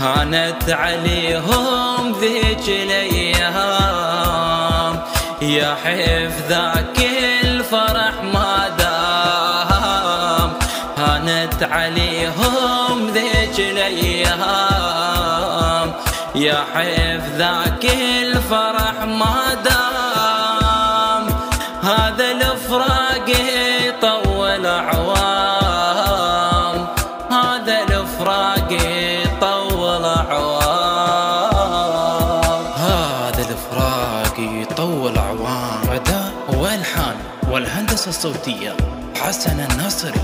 هانت عليهم ذيك الأيام. يا ذاك الفرح ما دام. هانت عليهم ذيك الأيام. يا ذاك الفرح ما دام. هذا الفراق يطول عوام هذا الفراق يطول عوام أداء والحان والهندسة الصوتية حسن الناصري